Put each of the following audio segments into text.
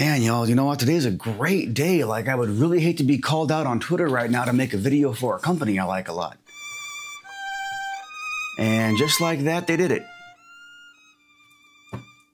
Man, y'all, you know what? Today's a great day. Like, I would really hate to be called out on Twitter right now to make a video for a company I like a lot. And just like that, they did it.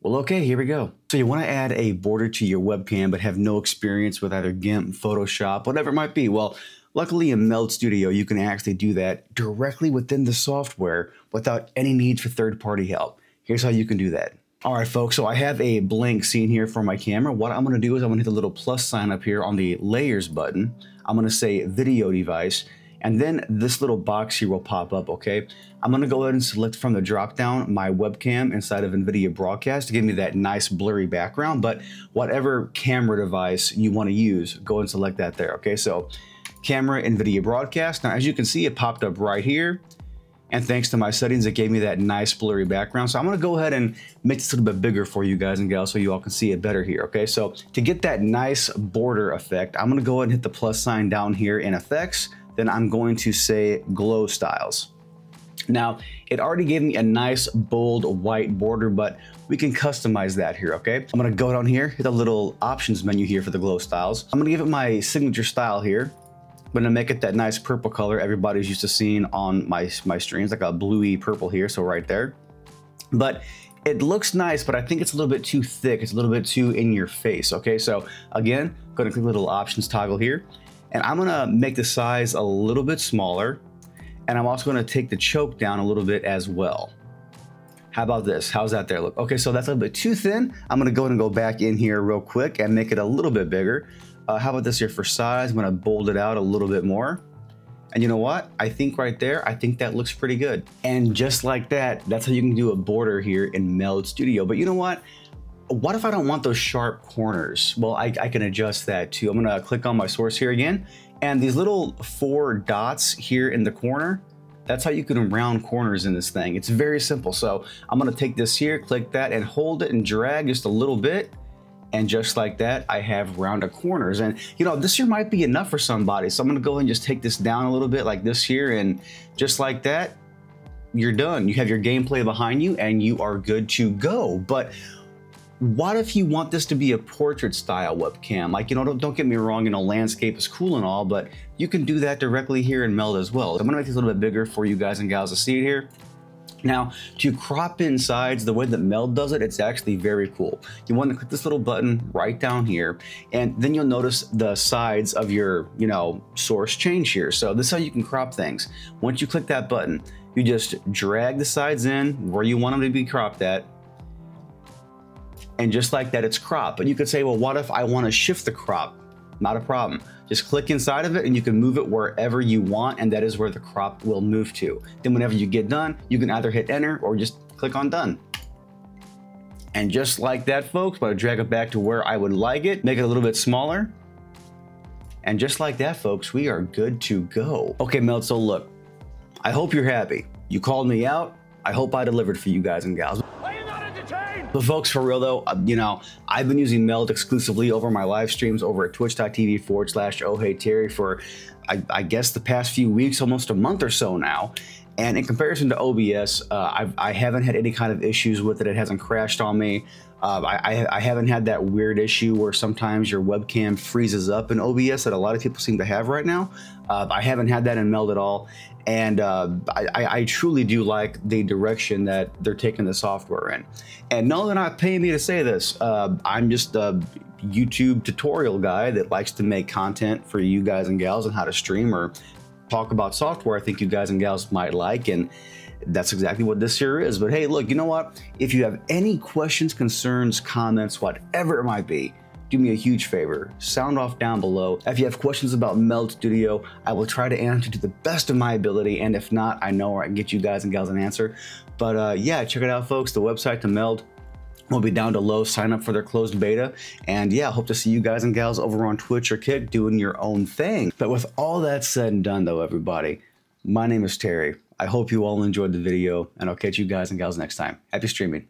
Well, okay, here we go. So you want to add a border to your webcam, but have no experience with either GIMP, Photoshop, whatever it might be. Well, luckily in Meld Studio, you can actually do that directly within the software without any need for third-party help. Here's how you can do that. All right, folks, so I have a blank scene here for my camera. What I'm gonna do is I'm gonna hit the little plus sign up here on the layers button. I'm gonna say video device, and then this little box here will pop up, okay? I'm gonna go ahead and select from the dropdown my webcam inside of NVIDIA Broadcast to give me that nice blurry background, but whatever camera device you wanna use, go and select that there, okay? So camera NVIDIA Broadcast. Now, as you can see, it popped up right here. And thanks to my settings, it gave me that nice blurry background. So I'm gonna go ahead and make this a little bit bigger for you guys and gals so you all can see it better here, okay? So to get that nice border effect, I'm gonna go ahead and hit the plus sign down here in effects. Then I'm going to say glow styles. Now, it already gave me a nice bold white border, but we can customize that here, okay? I'm gonna go down here, hit the little options menu here for the glow styles. I'm gonna give it my signature style here. I'm gonna make it that nice purple color everybody's used to seeing on my, my streams, like a bluey purple here, so right there. But it looks nice, but I think it's a little bit too thick. It's a little bit too in your face, okay? So again, gonna click the little options toggle here, and I'm gonna make the size a little bit smaller, and I'm also gonna take the choke down a little bit as well. How about this? How's that there look? Okay, so that's a little bit too thin. I'm gonna go and go back in here real quick and make it a little bit bigger. Uh, how about this here for size? I'm gonna bold it out a little bit more. And you know what? I think right there, I think that looks pretty good. And just like that, that's how you can do a border here in Meld Studio. But you know what? What if I don't want those sharp corners? Well, I, I can adjust that too. I'm gonna click on my source here again. And these little four dots here in the corner, that's how you can round corners in this thing. It's very simple. So I'm gonna take this here, click that and hold it and drag just a little bit and just like that, I have rounded corners. And you know, this here might be enough for somebody. So I'm gonna go ahead and just take this down a little bit like this here. And just like that, you're done. You have your gameplay behind you and you are good to go. But what if you want this to be a portrait style webcam? Like, you know, don't, don't get me wrong, you know, landscape is cool and all, but you can do that directly here in Meld as well. So I'm gonna make this a little bit bigger for you guys and gals to see it here. Now, to crop in sides the way that Meld does it, it's actually very cool. You want to click this little button right down here, and then you'll notice the sides of your, you know, source change here. So this is how you can crop things. Once you click that button, you just drag the sides in where you want them to be cropped at, and just like that, it's cropped. But you could say, well, what if I want to shift the crop? Not a problem. Just click inside of it and you can move it wherever you want and that is where the crop will move to. Then whenever you get done, you can either hit enter or just click on done. And just like that, folks, I'm gonna drag it back to where I would like it, make it a little bit smaller. And just like that, folks, we are good to go. Okay, Meld, so look, I hope you're happy. You called me out. I hope I delivered for you guys and gals. But folks, for real though, uh, you know, I've been using Meld exclusively over my live streams over at twitch.tv forward slash oh hey Terry for, I, I, guess, the past few weeks, almost a month or so now. And in comparison to OBS, uh, I've, I haven't had any kind of issues with it. It hasn't crashed on me. Uh, I, I, haven't had that weird issue where sometimes your webcam freezes up in OBS that a lot of people seem to have right now. Uh, I haven't had that in Meld at all. And uh, I, I, truly do like the direction that they're taking the software in. And no, they're not paying me to say this. Uh, I'm just a YouTube tutorial guy that likes to make content for you guys and gals on how to stream or talk about software I think you guys and gals might like. And that's exactly what this here is. But hey, look, you know what? If you have any questions, concerns, comments, whatever it might be, do me a huge favor, sound off down below. If you have questions about Meld Studio, I will try to answer to the best of my ability, and if not, I know where I can get you guys and gals an answer. But uh, yeah, check it out, folks. The website to Meld will be down below. Sign up for their closed beta. And yeah, hope to see you guys and gals over on Twitch or Kick doing your own thing. But with all that said and done, though, everybody, my name is Terry. I hope you all enjoyed the video, and I'll catch you guys and gals next time. Happy streaming.